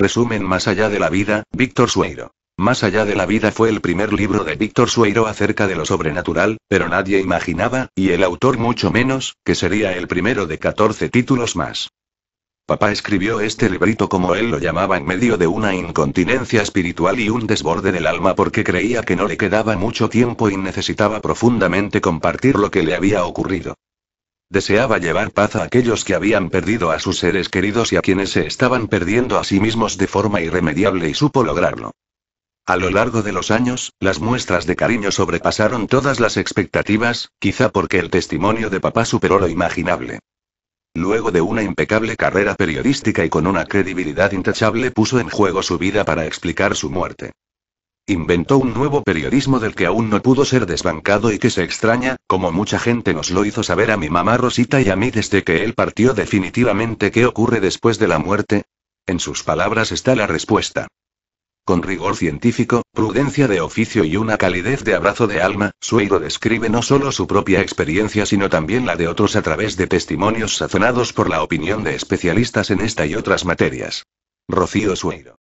Resumen Más allá de la vida, Víctor Sueiro. Más allá de la vida fue el primer libro de Víctor Sueiro acerca de lo sobrenatural, pero nadie imaginaba, y el autor mucho menos, que sería el primero de 14 títulos más. Papá escribió este librito como él lo llamaba en medio de una incontinencia espiritual y un desborde del alma porque creía que no le quedaba mucho tiempo y necesitaba profundamente compartir lo que le había ocurrido. Deseaba llevar paz a aquellos que habían perdido a sus seres queridos y a quienes se estaban perdiendo a sí mismos de forma irremediable y supo lograrlo. A lo largo de los años, las muestras de cariño sobrepasaron todas las expectativas, quizá porque el testimonio de papá superó lo imaginable. Luego de una impecable carrera periodística y con una credibilidad intachable puso en juego su vida para explicar su muerte. Inventó un nuevo periodismo del que aún no pudo ser desbancado y que se extraña, como mucha gente nos lo hizo saber a mi mamá Rosita y a mí desde que él partió definitivamente qué ocurre después de la muerte. En sus palabras está la respuesta. Con rigor científico, prudencia de oficio y una calidez de abrazo de alma, Sueiro describe no solo su propia experiencia sino también la de otros a través de testimonios sazonados por la opinión de especialistas en esta y otras materias. Rocío Sueiro.